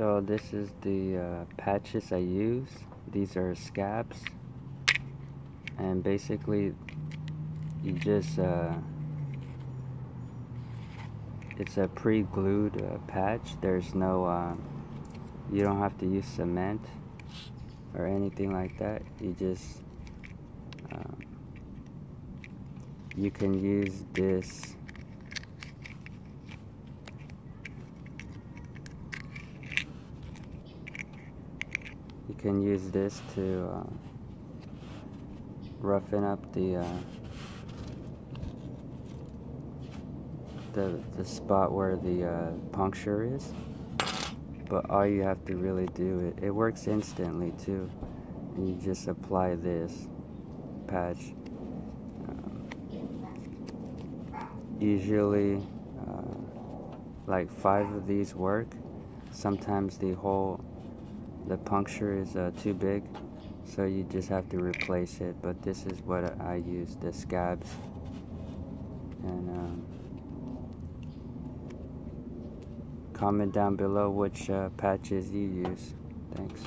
So this is the uh, patches I use. These are Skabs. And basically you just, uh, it's a pre-glued uh, patch. There's no, uh, you don't have to use cement or anything like that. You just, um, you can use this you can use this to uh, roughen up the uh, the the spot where the uh, puncture is. But all you have to really do it it works instantly too. And you just apply this patch. Um, usually uh, like five of these work. Sometimes the whole the puncture is uh, too big so you just have to replace it but this is what I use the Skabs. And um, comment down below which uh, patches you use. Thanks